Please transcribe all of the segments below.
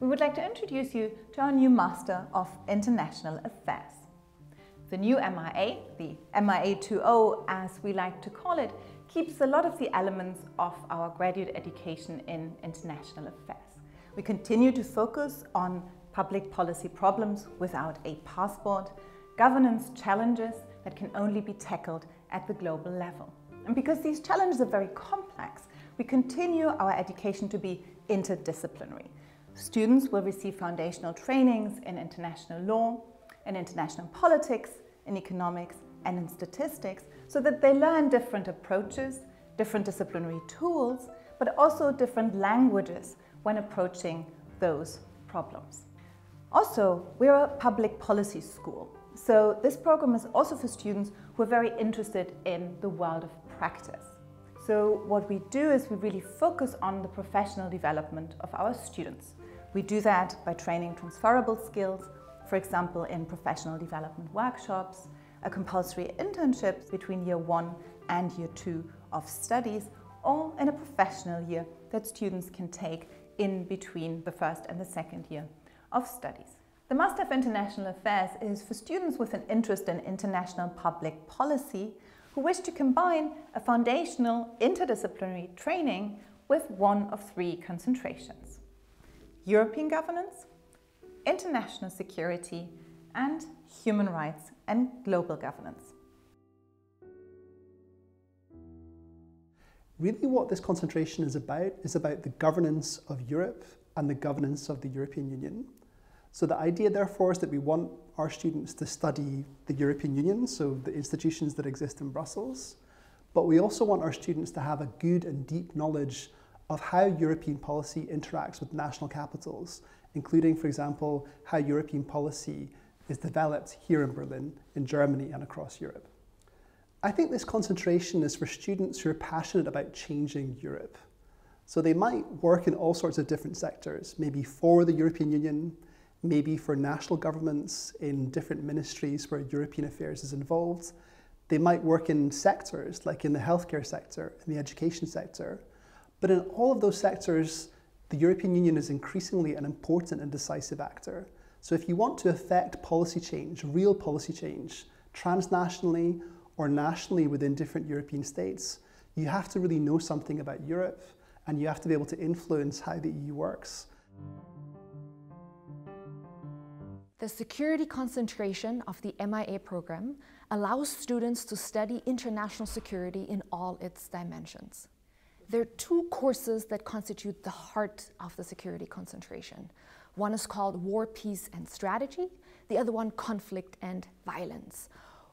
we would like to introduce you to our new Master of International Affairs. The new MIA, the MIA 2.0 as we like to call it, keeps a lot of the elements of our graduate education in international affairs. We continue to focus on public policy problems without a passport, governance challenges that can only be tackled at the global level. And because these challenges are very complex, we continue our education to be interdisciplinary. Students will receive foundational trainings in international law, in international politics, in economics, and in statistics, so that they learn different approaches, different disciplinary tools, but also different languages when approaching those problems. Also, we're a public policy school, so this program is also for students who are very interested in the world of practice. So what we do is we really focus on the professional development of our students. We do that by training transferable skills, for example, in professional development workshops, a compulsory internship between year one and year two of studies, or in a professional year that students can take in between the first and the second year of studies. The Master of International Affairs is for students with an interest in international public policy who wish to combine a foundational interdisciplinary training with one of three concentrations. European governance, international security, and human rights and global governance. Really what this concentration is about is about the governance of Europe and the governance of the European Union. So the idea therefore is that we want our students to study the European Union, so the institutions that exist in Brussels, but we also want our students to have a good and deep knowledge of how European policy interacts with national capitals, including, for example, how European policy is developed here in Berlin, in Germany, and across Europe. I think this concentration is for students who are passionate about changing Europe. So they might work in all sorts of different sectors, maybe for the European Union, maybe for national governments in different ministries where European affairs is involved. They might work in sectors, like in the healthcare sector, in the education sector, but in all of those sectors, the European Union is increasingly an important and decisive actor. So if you want to affect policy change, real policy change, transnationally or nationally within different European states, you have to really know something about Europe and you have to be able to influence how the EU works. The security concentration of the MIA program allows students to study international security in all its dimensions. There are two courses that constitute the heart of the security concentration. One is called War, Peace and Strategy, the other one Conflict and Violence.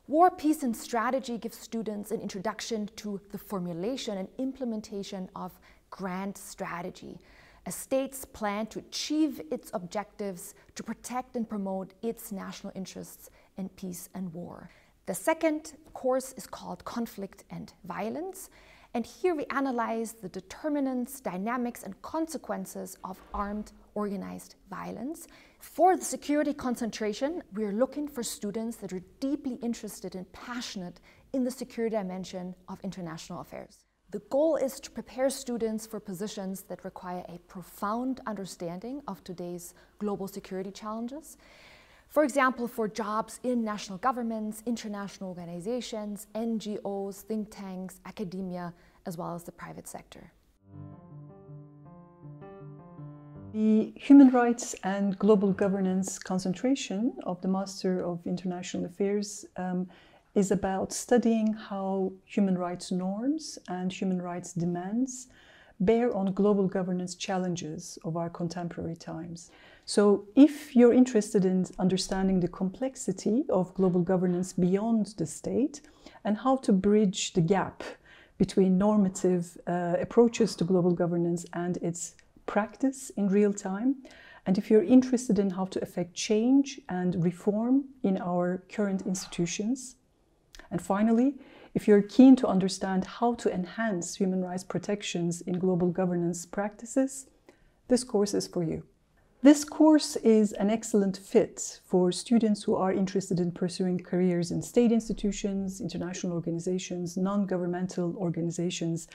War, Peace and Strategy gives students an introduction to the formulation and implementation of grand strategy, a state's plan to achieve its objectives to protect and promote its national interests in peace and war. The second course is called Conflict and Violence. And here we analyze the determinants, dynamics, and consequences of armed organized violence. For the security concentration, we're looking for students that are deeply interested and passionate in the security dimension of international affairs. The goal is to prepare students for positions that require a profound understanding of today's global security challenges for example, for jobs in national governments, international organizations, NGOs, think tanks, academia, as well as the private sector. The Human Rights and Global Governance concentration of the Master of International Affairs um, is about studying how human rights norms and human rights demands bear on global governance challenges of our contemporary times. So if you're interested in understanding the complexity of global governance beyond the state and how to bridge the gap between normative uh, approaches to global governance and its practice in real time, and if you're interested in how to affect change and reform in our current institutions, and finally, if you're keen to understand how to enhance human rights protections in global governance practices, this course is for you. This course is an excellent fit for students who are interested in pursuing careers in state institutions, international organizations, non-governmental organizations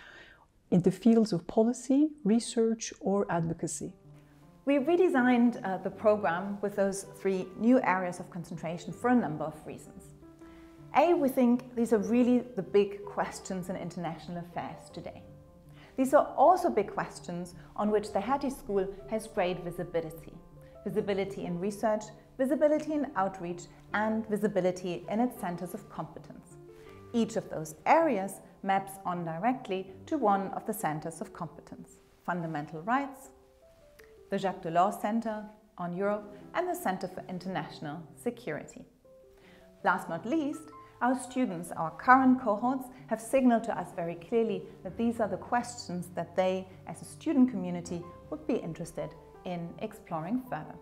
in the fields of policy, research, or advocacy. We redesigned uh, the program with those three new areas of concentration for a number of reasons. A, we think these are really the big questions in international affairs today. These are also big questions on which the Hertie School has great visibility. Visibility in research, visibility in outreach, and visibility in its centers of competence. Each of those areas maps on directly to one of the centers of competence. Fundamental rights, the Jacques Delors Center on Europe, and the Center for International Security. Last but not least, our students, our current cohorts, have signaled to us very clearly that these are the questions that they, as a student community, would be interested in exploring further.